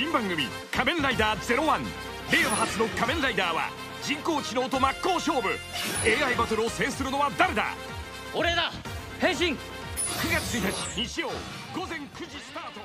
新番組「仮面ライダー01」令和初の仮面ライダーは人工知能と真っ向勝負。AI バトルを制するのは誰だ？俺だ！変身！9月1日日曜午前9時スタート。